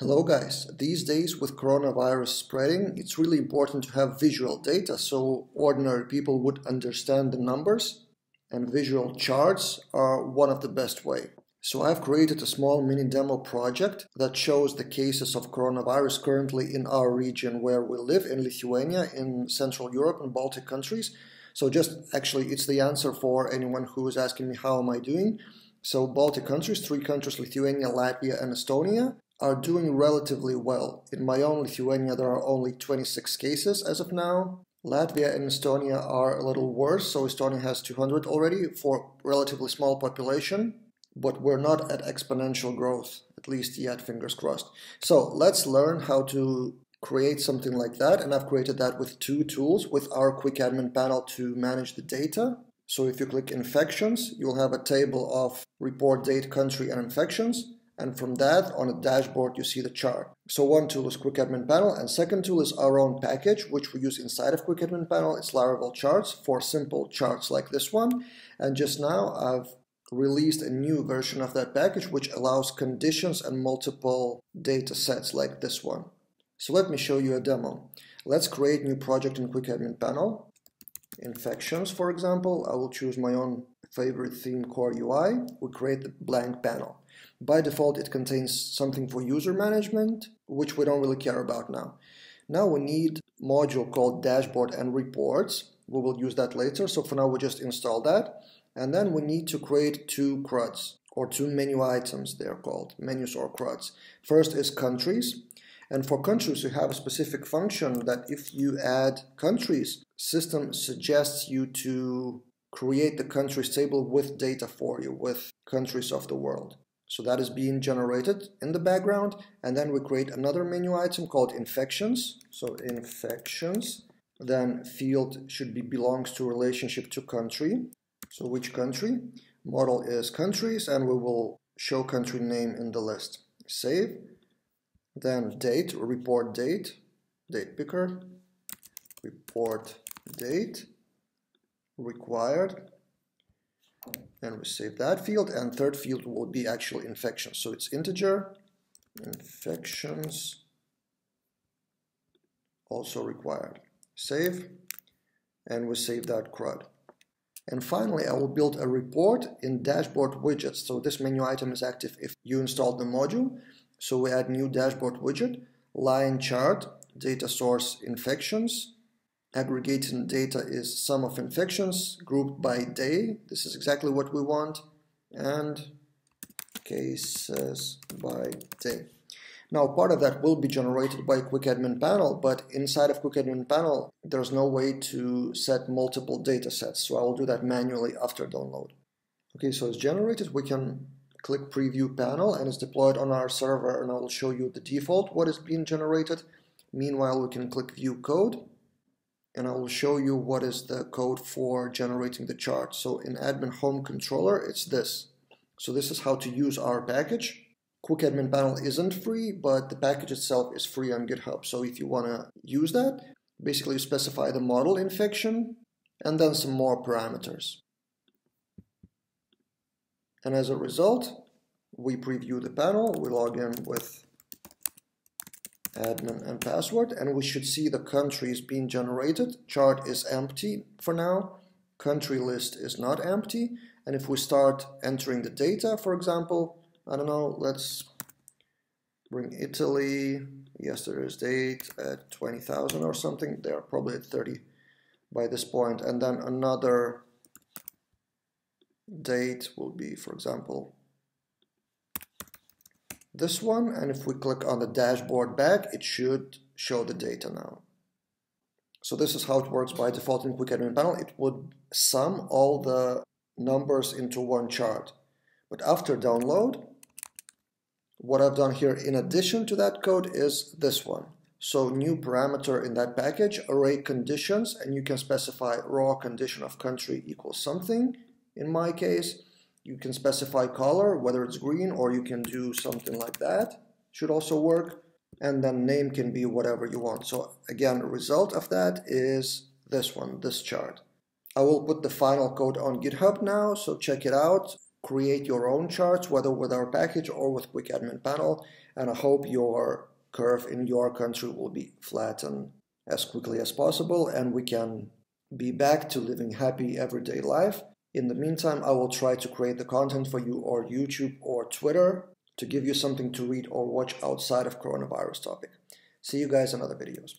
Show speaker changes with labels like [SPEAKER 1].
[SPEAKER 1] Hello guys, these days with coronavirus spreading, it's really important to have visual data so ordinary people would understand the numbers and visual charts are one of the best way. So I've created a small mini demo project that shows the cases of coronavirus currently in our region where we live in Lithuania, in Central Europe and Baltic countries. So just actually it's the answer for anyone who is asking me how am I doing. So Baltic countries, three countries, Lithuania, Latvia and Estonia are doing relatively well. In my own Lithuania, there are only 26 cases as of now. Latvia and Estonia are a little worse, so Estonia has 200 already for relatively small population, but we're not at exponential growth, at least yet, fingers crossed. So let's learn how to create something like that, and I've created that with two tools, with our quick admin panel to manage the data. So if you click infections, you'll have a table of report date, country, and infections. And from that, on a dashboard, you see the chart. So one tool is Quick Admin Panel, and second tool is our own package, which we use inside of Quick Admin Panel. It's Laravel charts for simple charts like this one. And just now, I've released a new version of that package, which allows conditions and multiple data sets like this one. So let me show you a demo. Let's create new project in Quick Admin Panel. Infections, for example. I will choose my own favorite theme CoreUI. We create the blank panel. By default, it contains something for user management, which we don't really care about now. Now we need module called dashboard and reports. We will use that later. So for now, we just install that. And then we need to create two CRUDs or two menu items, they're called menus or CRUDs. First is countries. And for countries, you have a specific function that if you add countries, system suggests you to create the countries table with data for you, with countries of the world. So that is being generated in the background. And then we create another menu item called infections. So infections, then field should be belongs to relationship to country. So which country? Model is countries and we will show country name in the list. Save. Then date, report date, date picker, report date, required, and we save that field and third field will be actual infections. So it's integer infections also required. Save and we save that CRUD. And finally I will build a report in dashboard widgets. So this menu item is active if you installed the module. So we add new dashboard widget line chart data source infections Aggregating data is sum of infections grouped by day. This is exactly what we want. And cases by day. Now, part of that will be generated by Quick Admin Panel, but inside of Quick Admin Panel, there's no way to set multiple data sets. So I will do that manually after download. Okay, so it's generated. We can click Preview Panel and it's deployed on our server and I will show you the default, what is being generated. Meanwhile, we can click View Code and I will show you what is the code for generating the chart. So in admin home controller, it's this. So this is how to use our package. Quick admin panel isn't free, but the package itself is free on GitHub. So if you want to use that, basically you specify the model infection and then some more parameters. And as a result, we preview the panel, we log in with admin and password and we should see the countries being generated. Chart is empty for now. Country list is not empty. And if we start entering the data for example I don't know let's bring Italy. Yesterday's date at 20,000 or something. They're probably at 30 by this point. And then another date will be for example this one and if we click on the dashboard back it should show the data now. So this is how it works by default in Quick Admin Panel. It would sum all the numbers into one chart. But after download, what I've done here in addition to that code is this one. So new parameter in that package, array conditions, and you can specify raw condition of country equals something in my case. You can specify color, whether it's green or you can do something like that. Should also work. And then name can be whatever you want. So again, result of that is this one, this chart. I will put the final code on GitHub now, so check it out. create your own charts, whether with our package or with Quick Admin Panel, and I hope your curve in your country will be flattened as quickly as possible and we can be back to living happy everyday life. In the meantime, I will try to create the content for you or YouTube or Twitter to give you something to read or watch outside of coronavirus topic. See you guys in other videos.